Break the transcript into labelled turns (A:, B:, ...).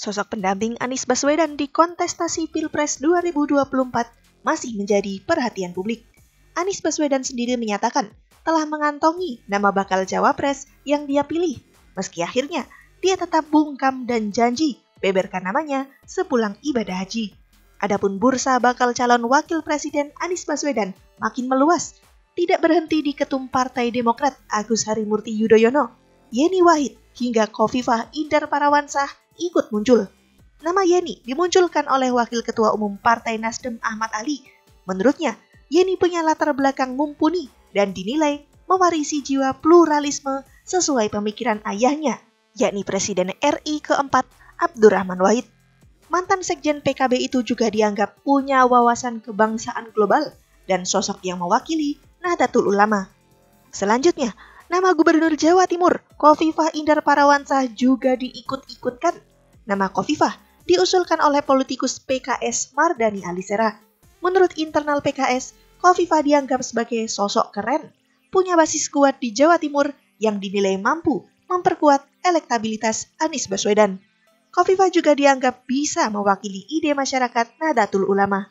A: sosok pendamping Anies Baswedan di kontestasi Pilpres 2024 masih menjadi perhatian publik. Anies Baswedan sendiri menyatakan telah mengantongi nama bakal cawapres yang dia pilih, meski akhirnya dia tetap bungkam dan janji beberkan namanya sepulang ibadah haji. Adapun bursa bakal calon wakil presiden Anies Baswedan makin meluas, tidak berhenti di ketum Partai Demokrat Agus Harimurti Yudhoyono, Yeni Wahid, hingga Kofifah Indar Parawansa ikut muncul. Nama Yeni dimunculkan oleh Wakil Ketua Umum Partai Nasdem Ahmad Ali. Menurutnya, Yeni punya latar belakang mumpuni dan dinilai mewarisi jiwa pluralisme sesuai pemikiran ayahnya, yakni Presiden RI keempat Abdurrahman Wahid. Mantan Sekjen PKB itu juga dianggap punya wawasan kebangsaan global dan sosok yang mewakili Nahdlatul Ulama. Selanjutnya, nama Gubernur Jawa Timur, Kofifah Indar Parawansa juga diikut-ikutkan. Nama Kofifah diusulkan oleh politikus PKS Mardani Alisera. Menurut internal PKS, Kofifah dianggap sebagai sosok keren, punya basis kuat di Jawa Timur yang dinilai mampu memperkuat elektabilitas Anies Baswedan. Kofifah juga dianggap bisa mewakili ide masyarakat Nahdlatul Ulama.